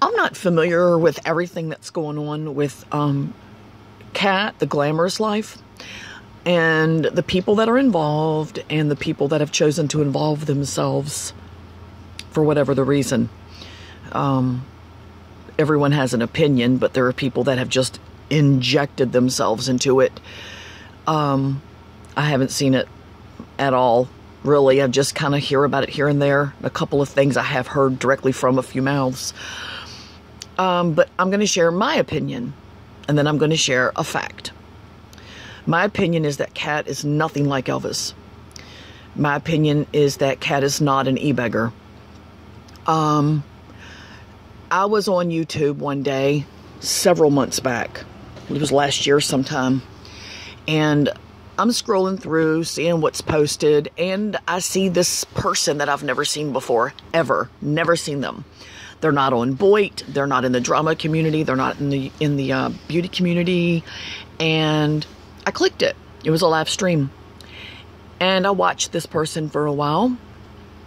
I'm not familiar with everything that's going on with um, Kat, the glamorous life, and the people that are involved, and the people that have chosen to involve themselves for whatever the reason. Um, everyone has an opinion, but there are people that have just injected themselves into it. Um, I haven't seen it at all, really. I just kind of hear about it here and there. A couple of things I have heard directly from a few mouths. Um, but I'm going to share my opinion, and then I'm going to share a fact. My opinion is that Kat is nothing like Elvis. My opinion is that Kat is not an e-beggar. Um, I was on YouTube one day several months back. It was last year sometime. And I'm scrolling through, seeing what's posted, and I see this person that I've never seen before, ever. Never seen them. They're not on Boit. They're not in the drama community. They're not in the in the uh, beauty community. And I clicked it. It was a live stream, and I watched this person for a while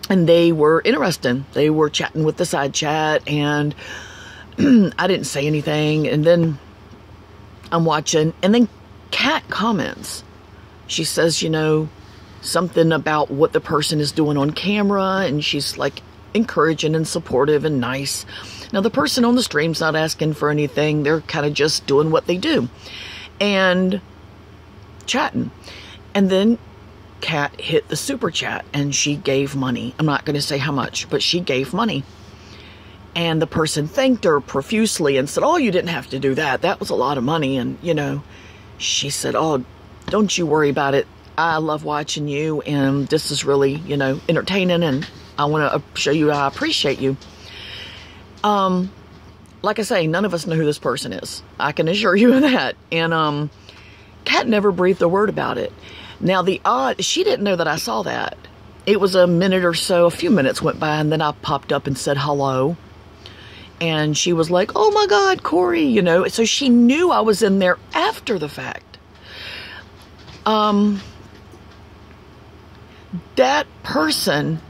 and they were interesting. They were chatting with the side chat, and I didn't say anything. And then I'm watching, and then Kat comments. She says, you know, something about what the person is doing on camera, and she's like encouraging and supportive and nice. Now, the person on the stream's not asking for anything, they're kind of just doing what they do and chatting. And then Kat hit the super chat and she gave money. I'm not going to say how much, but she gave money. And the person thanked her profusely and said, Oh, you didn't have to do that. That was a lot of money. And, you know, she said, Oh, don't you worry about it. I love watching you, and this is really, you know, entertaining, and I want to show you I appreciate you. Um, like I say, none of us know who this person is. I can assure you of that. And um, Kat never breathed a word about it. Now, the odd, she didn't know that I saw that. It was a minute or so, a few minutes went by, and then I popped up and said hello. And she was like, oh my God, Corey, you know. So she knew I was in there after the fact. Um, that person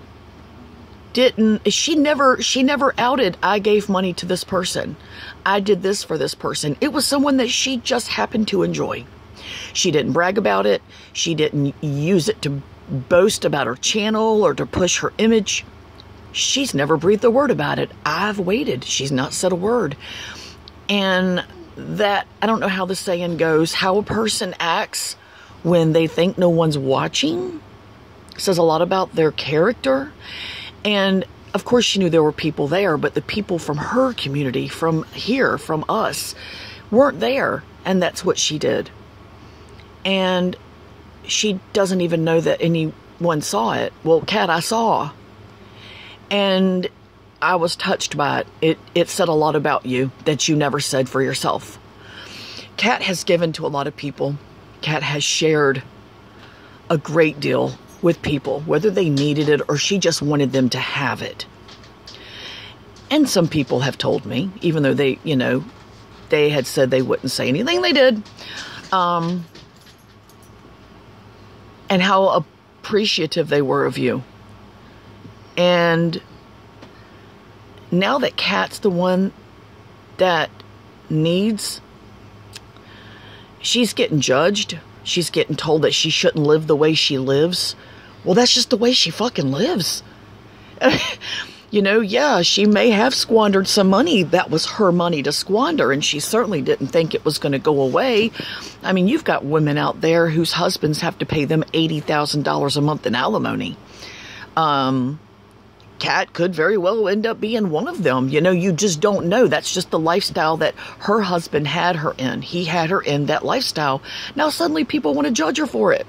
didn't she never she never outed I gave money to this person. I did this for this person. It was someone that she just happened to enjoy. She didn't brag about it. She didn't use it to boast about her channel or to push her image. She's never breathed a word about it. I've waited. She's not said a word. And that, I don't know how the saying goes, how a person acts when they think no one's watching says a lot about their character. And of course, she knew there were people there, but the people from her community, from here, from us, weren't there. And that's what she did and she doesn't even know that anyone saw it. Well, Kat, I saw. And I was touched by it. It it said a lot about you that you never said for yourself. Kat has given to a lot of people. Kat has shared a great deal with people, whether they needed it or she just wanted them to have it. And some people have told me, even though they, you know, they had said they wouldn't say anything, they did. Um, and how appreciative they were of you. And now that Kat's the one that needs, she's getting judged. She's getting told that she shouldn't live the way she lives. Well, that's just the way she fucking lives. you know, yeah, she may have squandered some money. That was her money to squander, and she certainly didn't think it was going to go away. I mean, you've got women out there whose husbands have to pay them $80,000 a month in alimony. Um, Kat could very well end up being one of them. You know, you just don't know. That's just the lifestyle that her husband had her in. He had her in that lifestyle. Now suddenly people want to judge her for it.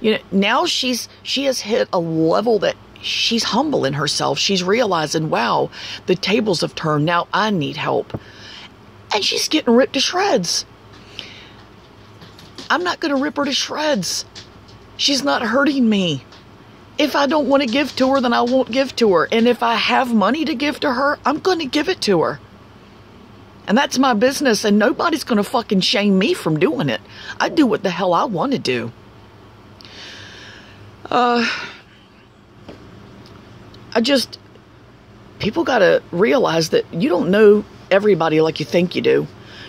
You know, now she's she has hit a level that she's humble in herself. She's realizing, wow, the tables have turned. Now I need help. And she's getting ripped to shreds. I'm not going to rip her to shreds. She's not hurting me. If I don't want to give to her, then I won't give to her. And if I have money to give to her, I'm going to give it to her. And that's my business, and nobody's going to fucking shame me from doing it. I do what the hell I want to do. Uh, I just, people got to realize that you don't know everybody like you think you do.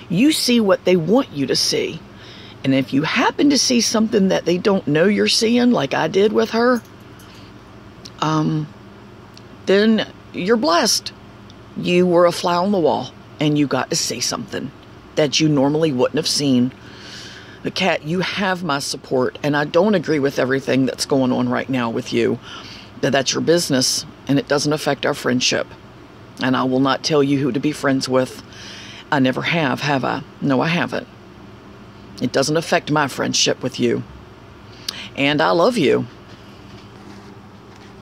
You see what they want you to see. And if you happen to see something that they don't know you're seeing, like I did with her, um, then you're blessed. You were a fly on the wall and you got to see something that you normally wouldn't have seen. But, Kat, you have my support, and I don't agree with everything that's going on right now with you. That that's your business, and it doesn't affect our friendship. And I will not tell you who to be friends with. I never have, have I? No, I haven't. It doesn't affect my friendship with you. And I love you.